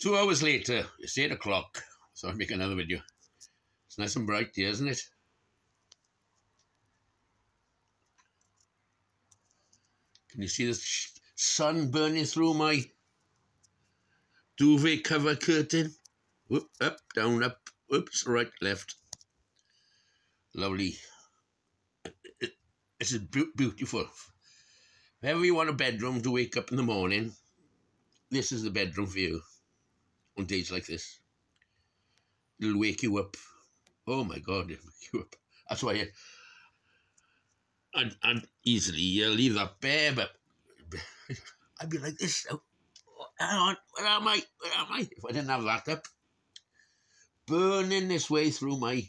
Two hours later, it's eight o'clock, so I'll make another video. It's nice and bright here, isn't it? Can you see the sun burning through my duvet cover curtain? Whoop, up, down, up, whoops, right, left. Lovely. This is beautiful. If ever you want a bedroom to wake up in the morning, this is the bedroom for you on days like this. It'll wake you up. Oh my God, it'll wake you up. That's why I, I'd, I'd easily uh, leave that bare, but I'd be like this. Oh, hang on, where am I? Where am I? If I didn't have that up, burning this way through my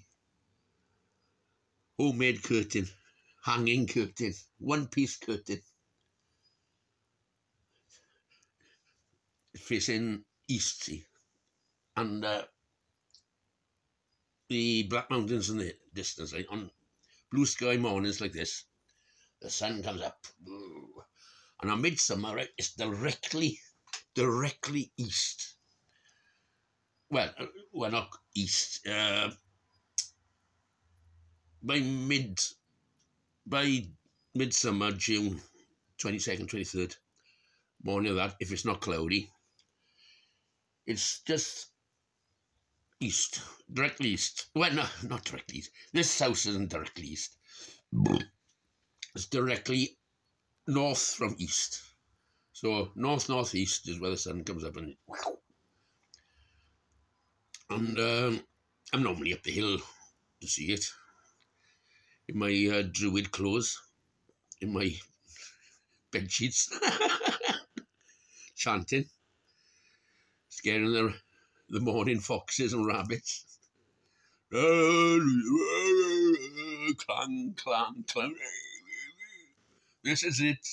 homemade curtain, hanging curtain, one piece curtain. Facing east, see and uh, the Black Mountains in the distance, like on blue sky mornings like this, the sun comes up, and on midsummer, right, it's directly, directly east. Well, uh, well, not east. Uh, by mid, by midsummer, June, twenty second, twenty third, morning of that, if it's not cloudy, it's just east, directly east. Well, no, not directly east. This house isn't directly east. It's directly north from east. So north northeast is where the sun comes up and. And um, I'm normally up the hill to see it in my uh, druid clothes, in my bed sheets, chanting, scaring the the morning foxes and rabbits. clang, clang, clang. This is it.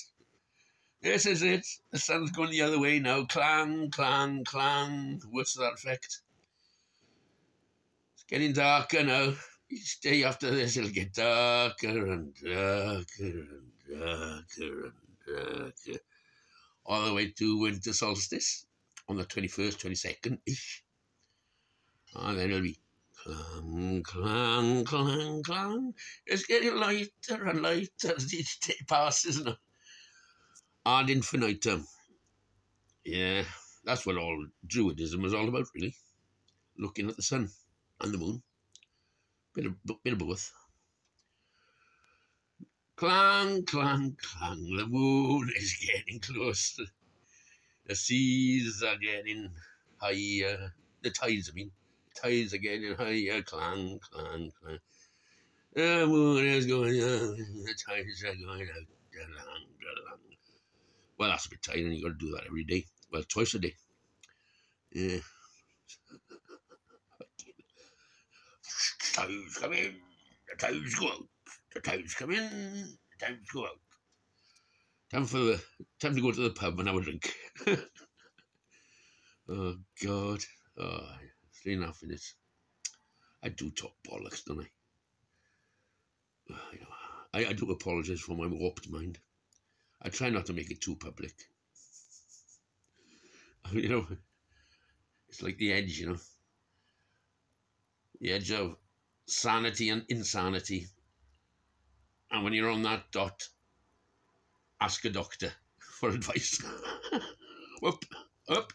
This is it. The sun's going the other way now. Clang, clang, clang. What's that effect? It's getting darker now. Each day after this, it'll get darker and darker and darker and darker. All the way to winter solstice on the 21st, 22nd ish. Ah, and then it'll be clang, clang, clang, clang. It's getting lighter and lighter as each day passes now. Ad infinitum. Yeah, that's what all Druidism is all about, really. Looking at the sun and the moon. Bit of, bit of both. Clang, clang, clang. The moon is getting closer. The seas are getting higher. The tides, I mean tides again and higher, clang, clang, clang. The moon going up, the tides are going out, da-lang, da-lang. Well, that's a bit tight, and you got to do that every day. Well, twice a day. Yeah. tides come in, the tides go out. The tides come in, the tides go out. Time for the time to go to the pub and have a drink. oh God. Oh three enough in it. I do talk bollocks, don't I? I, I do apologise for my warped mind. I try not to make it too public. you know, it's like the edge, you know. The edge of sanity and insanity. And when you're on that dot, ask a doctor for advice. Whoop, up,